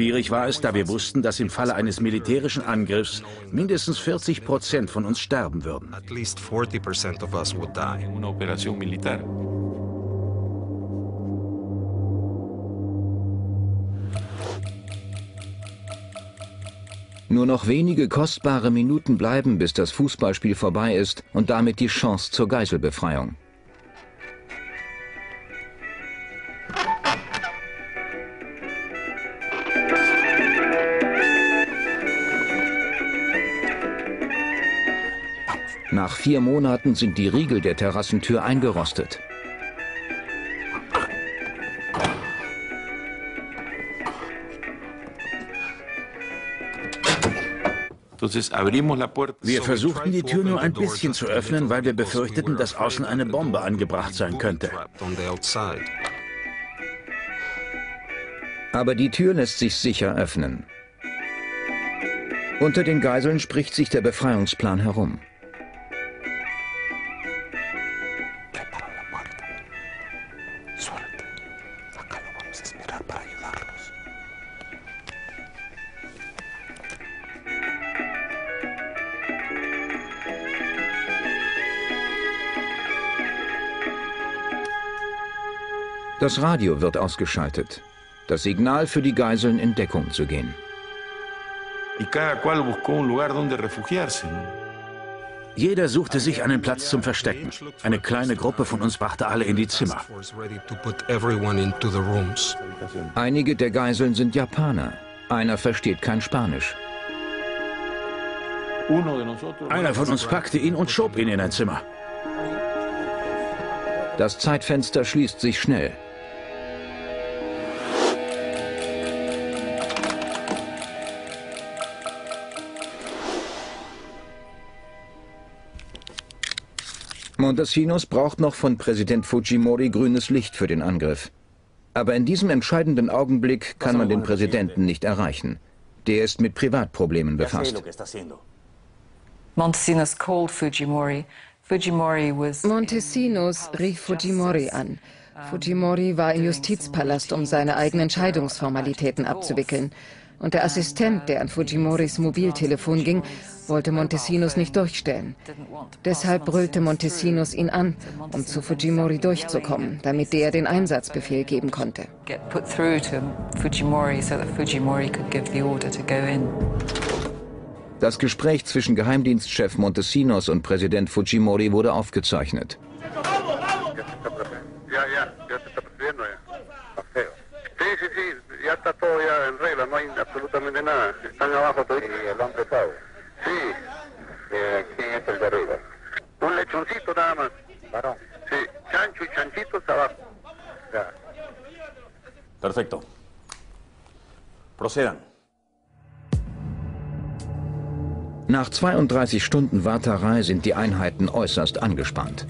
Schwierig war es, da wir wussten, dass im Falle eines militärischen Angriffs mindestens 40 Prozent von uns sterben würden. At least 40% of us would die. Una operación militar. Nur noch wenige kostbare Minuten bleiben, bis das Fußballspiel vorbei ist und damit die Chance zur Geiselbefreiung. Nach vier Monaten sind die Riegel der Terrassentür eingerostet. Wir versuchten die Tür nur ein bisschen zu öffnen, weil wir befürchteten, dass außen eine Bombe angebracht sein könnte. Aber die Tür lässt sich sicher öffnen. Unter den Geiseln spricht sich der Befreiungsplan herum. Das Radio wird ausgeschaltet. Das Signal für die Geiseln in Deckung zu gehen. Jeder suchte sich einen Platz zum Verstecken. Eine kleine Gruppe von uns brachte alle in die Zimmer. Einige der Geiseln sind Japaner. Einer versteht kein Spanisch. Einer von uns packte ihn und schob ihn in ein Zimmer. Das Zeitfenster schließt sich schnell. Montesinos braucht noch von Präsident Fujimori grünes Licht für den Angriff. Aber in diesem entscheidenden Augenblick kann man den Präsidenten nicht erreichen. Der ist mit Privatproblemen befasst. Montesinos called Fujimori. Fujimori was Montesinos rief Fujimori an. Fujimori war im Justizpalast, um seine eigenen Scheidungsformalitäten abzuwickeln. Und der Assistent, der an Fujimoris Mobiltelefon ging, wollte Montesinos nicht durchstellen. Deshalb brüllte Montesinos ihn an, um zu Fujimori durchzukommen, damit der den Einsatzbefehl geben konnte. Das Gespräch zwischen Geheimdienstchef Montesinos und Präsident Fujimori wurde aufgezeichnet. ya está todo ya en regla, no hay absolutamente nada. Están abajo todos. ¿Y lo han pesado? Sí. Eh, ¿Quién es el de arriba? Un lechoncito nada más. ¿Varón? Sí, chancho y chanchitos abajo. Ya. Perfecto. Procedan. Nach 32 Stunden Warterei sind die Einheiten äußerst angespannt.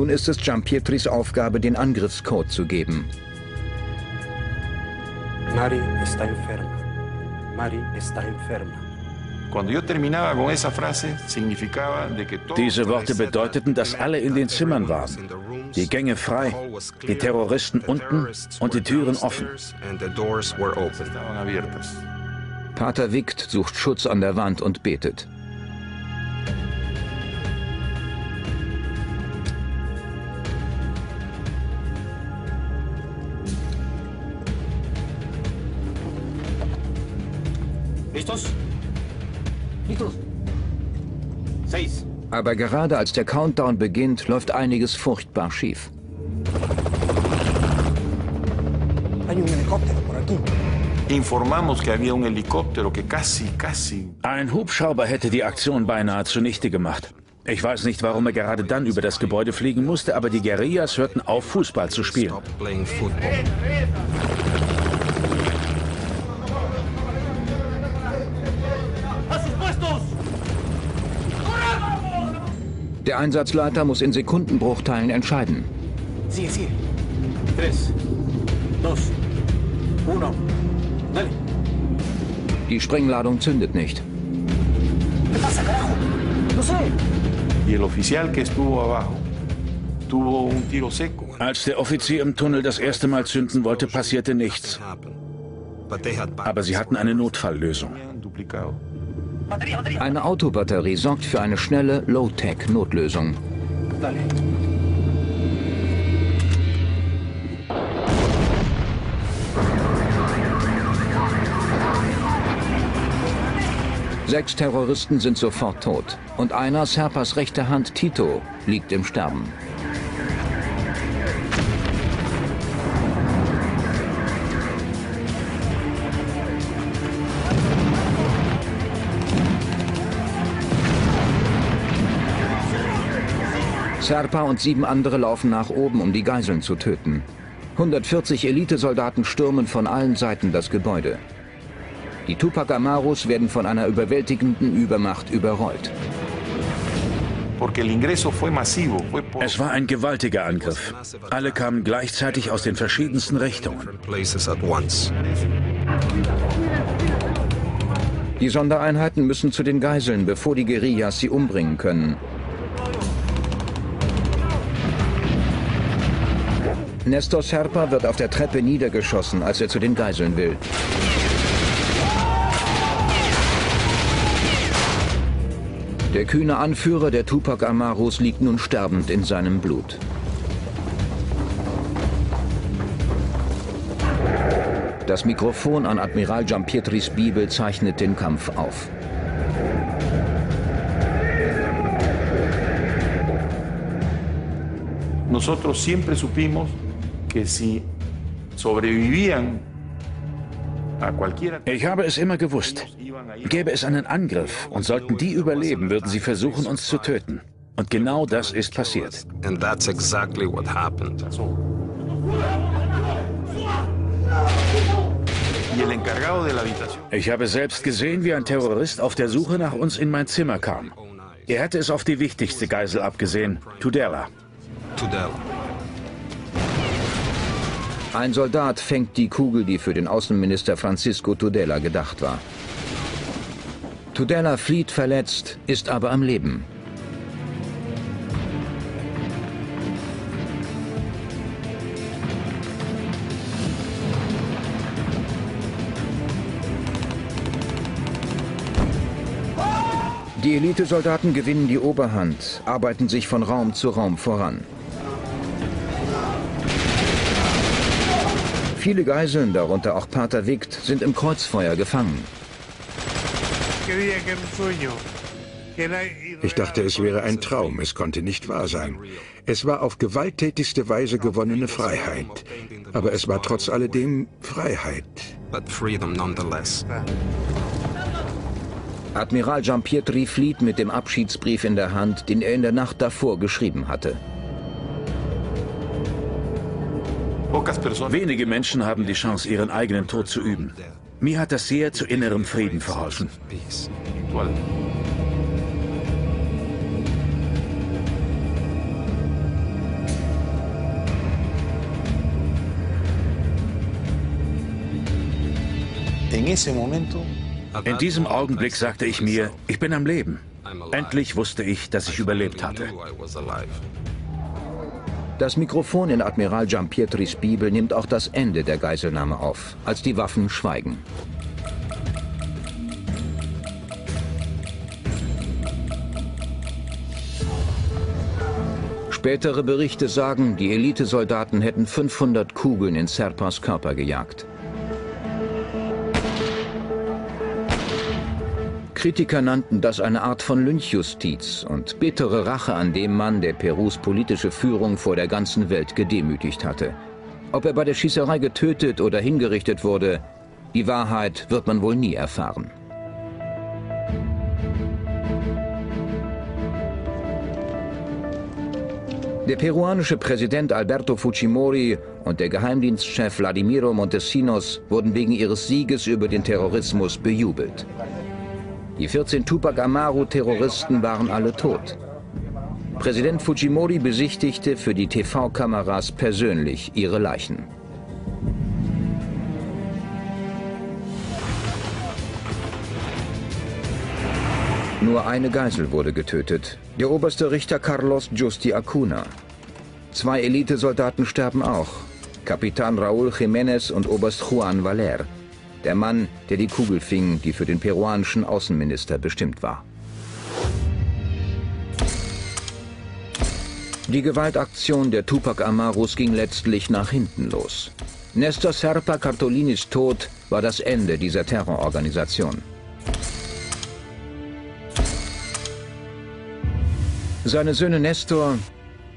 Nun ist es Giampietris Aufgabe, den Angriffscode zu geben. Mari está enferma. Mari está enferma. Diese Worte bedeuteten, dass alle in den Zimmern waren. Die Gänge frei, die Terroristen unten und die Türen offen. Pater Wicht sucht Schutz an der Wand und betet. Aber gerade als der Countdown beginnt, läuft einiges furchtbar schief. Ein Hubschrauber hätte die Aktion beinahe zunichte gemacht. Ich weiß nicht, warum er gerade dann über das Gebäude fliegen musste, aber die Guerillas hörten auf, Fußball zu spielen. Der Einsatzleiter muss in Sekundenbruchteilen entscheiden. Sigue, sigue. Tres, dos, Uno. Dale. Die Sprengladung zündet nicht. ¿Qué pasa, carajo? No sé. Y el oficial que estuvo abajo tuvo un tiro seco. Als der Offizier im Tunnel das erste Mal zünden wollte, passierte nichts. Aber sie hatten eine Notfalllösung. Eine Autobatterie sorgt für eine schnelle Low-Tech-Notlösung. Sechs Terroristen sind sofort tot. Und einer, Serpas rechte Hand Tito, liegt im Sterben. Serpa und sieben andere laufen nach oben, um die Geiseln zu töten. 140 Elitesoldaten stürmen von allen Seiten das Gebäude. Die Tupac Amaros werden von einer überwältigenden Übermacht überrollt. Es war ein gewaltiger Angriff. Alle kamen gleichzeitig aus den verschiedensten Richtungen. Die Sondereinheiten müssen zu den Geiseln, bevor die Guerillas sie umbringen können. Nestor Serpa wird auf der Treppe niedergeschossen, als er zu den Geiseln will. Der kühne Anführer der Tupac Amaros liegt nun sterbend in seinem Blut. Das Mikrofon an Admiral Giampietris Bibel zeichnet den Kampf auf. Nosotros siempre supimos que si sobrevivían Ich habe es immer gewusst. Gäbe es einen Angriff und sollten die überleben, würden sie versuchen, uns zu töten. Und genau das ist passiert. Exactly Ich habe selbst gesehen, wie ein Terrorist auf der Suche nach uns in mein Zimmer kam. Er hätte es auf die wichtigste Geisel abgesehen, Tudela. Tudela. Ein Soldat fängt die Kugel, die für den Außenminister Francisco Tudela gedacht war. Tudela flieht verletzt, ist aber am Leben. Die Elitesoldaten gewinnen die Oberhand, arbeiten sich von Raum zu Raum voran. Viele Geiseln, darunter auch Pater Wicht, sind im Kreuzfeuer gefangen. Ich dachte, es wäre ein Traum. Es konnte nicht wahr sein. Es war auf gewalttätigste Weise gewonnene Freiheit. Aber es war trotz alledem Freiheit. Admiral Giampietri flieht mit dem Abschiedsbrief in der Hand, den er in der Nacht davor geschrieben hatte. Wenige Menschen haben die Chance, ihren eigenen Tod zu üben. Mir hat das sehr zu innerem Frieden verholfen. In diesem Augenblick sagte ich mir, ich bin am Leben. Endlich wusste ich, dass ich überlebt hatte. Das Mikrofon in Admiral Giampietris Bibel nimmt auch das Ende der Geiselnahme auf, als die Waffen schweigen. Spätere Berichte sagen, die Elitesoldaten hätten 500 Kugeln in Serpas Körper gejagt. Kritiker nannten das eine Art von Lynchjustiz und bittere Rache an dem Mann, der Perus politische Führung vor der ganzen Welt gedemütigt hatte. Ob er bei der Schießerei getötet oder hingerichtet wurde, die Wahrheit wird man wohl nie erfahren. Der peruanische Präsident Alberto Fujimori und der Geheimdienstchef Vladimiro Montesinos wurden wegen ihres Sieges über den Terrorismus bejubelt. Die 14 Tupac Amaru-Terroristen waren alle tot. Präsident Fujimori besichtigte für die TV-Kameras persönlich ihre Leichen. Nur eine Geisel wurde getötet, der oberste Richter Carlos Justi Acuna. Zwei Elitesoldaten sterben auch, Kapitän Raúl Jiménez und Oberst Juan Valer, der Mann, der die Kugel fing, die für den peruanischen Außenminister bestimmt war. Die Gewaltaktion der Tupac Amarus ging letztlich nach hinten los. Nestor Serpa Cartolinis Tod war das Ende dieser Terrororganisation. Seine Söhne Nestor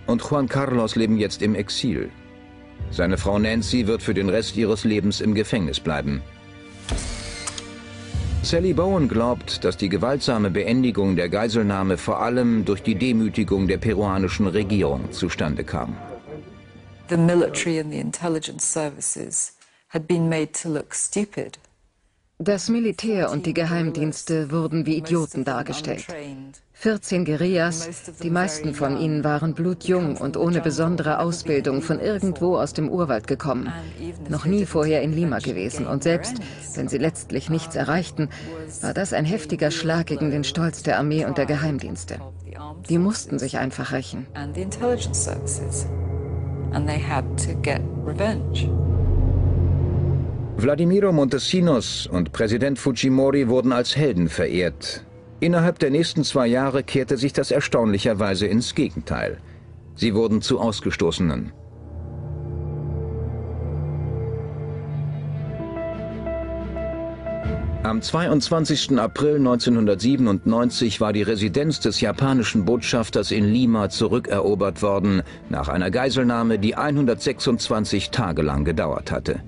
und Juan Carlos leben jetzt im Exil. Seine Frau Nancy wird für den Rest ihres Lebens im Gefängnis bleiben. Sally Bowen glaubt, dass die gewaltsame Beendigung der Geiselnahme vor allem durch die Demütigung der peruanischen Regierung zustande kam. The military and the intelligence services had been made to look stupid. Das Militär und die Geheimdienste wurden wie Idioten dargestellt. 14 Guerillas, die meisten von ihnen waren blutjung und ohne besondere Ausbildung von irgendwo aus dem Urwald gekommen, noch nie vorher in Lima gewesen und selbst, wenn sie letztlich nichts erreichten, war das ein heftiger Schlag gegen den Stolz der Armee und der Geheimdienste. Die mussten sich einfach rächen. Vladimiro Montesinos und Präsident Fujimori wurden als Helden verehrt, Innerhalb der nächsten zwei Jahre kehrte sich das erstaunlicherweise ins Gegenteil. Sie wurden zu Ausgestoßenen. Am 22. April 1997 war die Residenz des japanischen Botschafters in Lima zurückerobert worden, nach einer Geiselnahme, die 126 Tage lang gedauert hatte.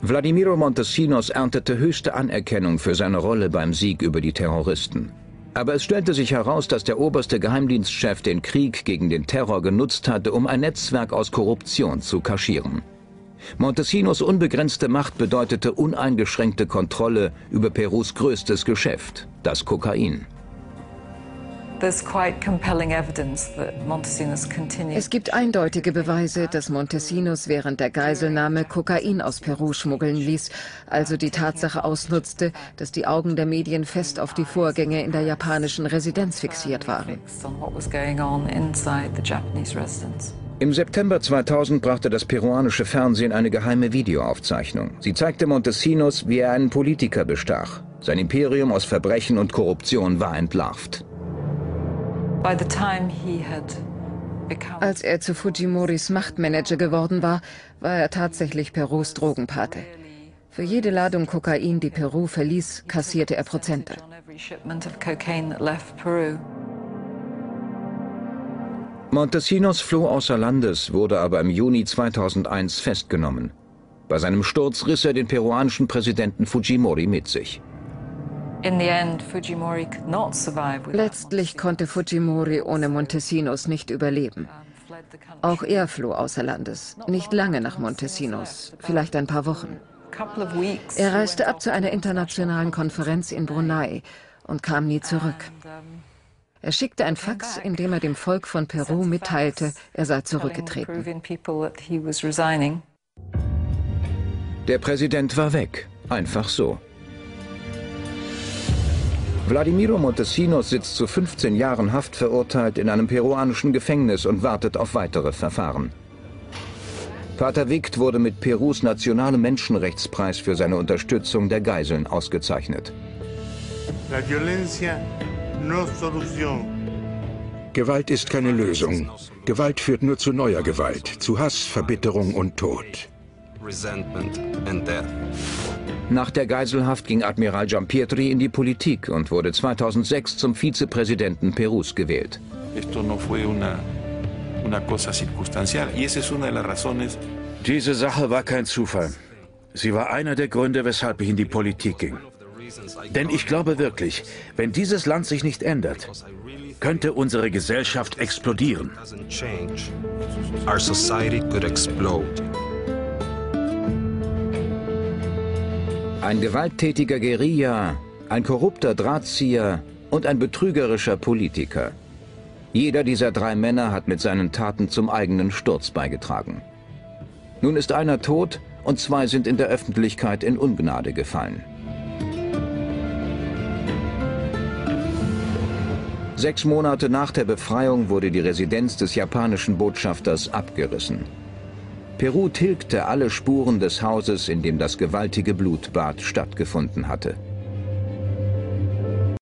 Vladimiro Montesinos erntete höchste Anerkennung für seine Rolle beim Sieg über die Terroristen. Aber es stellte sich heraus, dass der oberste Geheimdienstchef den Krieg gegen den Terror genutzt hatte, um ein Netzwerk aus Korruption zu kaschieren. Montesinos unbegrenzte Macht bedeutete uneingeschränkte Kontrolle über Perus größtes Geschäft, das Kokain. Es gibt eindeutige Beweise, dass Montesinos während der Geiselnahme Kokain aus Peru schmuggeln ließ, also die Tatsache ausnutzte, dass die Augen der Medien fest auf die Vorgänge in der japanischen Residenz fixiert waren. Im September 2000 brachte das peruanische Fernsehen eine geheime Videoaufzeichnung. Sie zeigte Montesinos, wie er einen Politiker bestach. Sein Imperium aus Verbrechen und Korruption war entlarvt. Als er zu Fujimoris Machtmanager geworden war, war er tatsächlich Perus Drogenpate. Für jede Ladung Kokain, die Peru verließ, kassierte er Prozente. Montesinos floh außer Landes, wurde aber im Juni 2001 festgenommen. Bei seinem Sturz riss er den peruanischen Präsidenten Fujimori mit sich. Letztlich konnte Fujimori ohne Montesinos nicht überleben. Auch er floh außer Landes, nicht lange nach Montesinos, vielleicht ein paar Wochen. Er reiste ab zu einer internationalen Konferenz in Brunei und kam nie zurück. Er schickte ein Fax, in dem er dem Volk von Peru mitteilte, er sei zurückgetreten. Der Präsident war weg, einfach so. Vladimiro Montesinos sitzt zu 15 Jahren Haft verurteilt in einem peruanischen Gefängnis und wartet auf weitere Verfahren. Pater Wicht wurde mit Perus nationalem Menschenrechtspreis für seine Unterstützung der Geiseln ausgezeichnet. Gewalt ist keine Lösung. Gewalt führt nur zu neuer Gewalt, zu Hass, Verbitterung und Tod. Nach der Geiselhaft ging Admiral Giampietri in die Politik und wurde 2006 zum Vizepräsidenten Perus gewählt. Diese Sache war kein Zufall. Sie war einer der Gründe, weshalb ich in die Politik ging. Denn ich glaube wirklich, wenn dieses Land sich nicht ändert, könnte unsere Gesellschaft explodieren. Our society could explode. Ein gewalttätiger Guerilla, ein korrupter Drahtzieher und ein betrügerischer Politiker. Jeder dieser drei Männer hat mit seinen Taten zum eigenen Sturz beigetragen. Nun ist einer tot und zwei sind in der Öffentlichkeit in Ungnade gefallen. Sechs Monate nach der Befreiung wurde die Residenz des japanischen Botschafters abgerissen. Peru tilgte alle Spuren des Hauses, in dem das gewaltige Blutbad stattgefunden hatte.